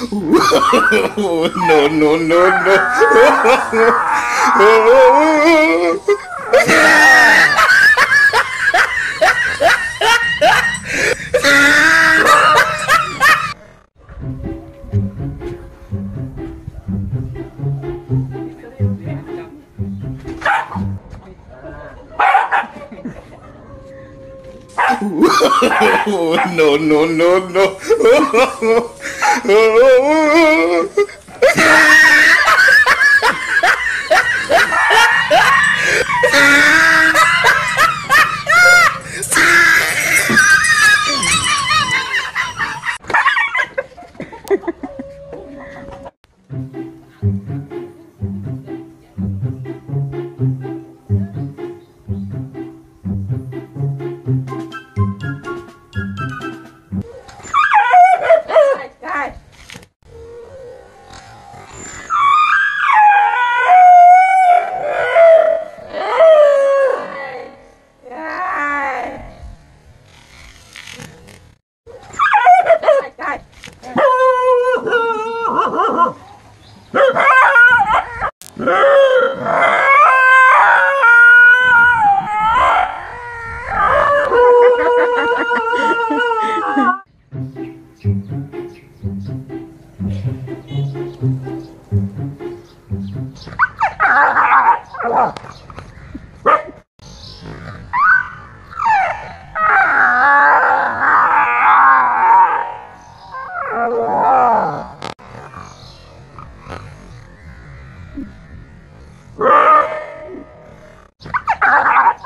no, no, no, no. no, no, no, no. Ah!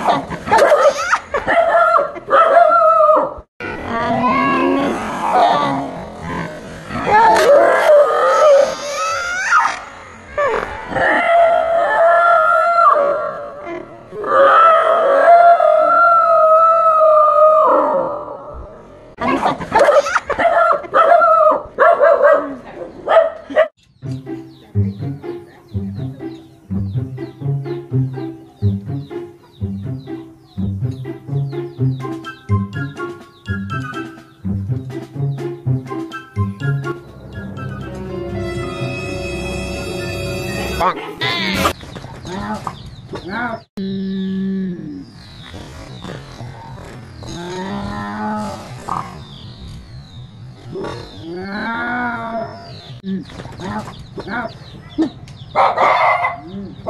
Ha ha ha. Mm.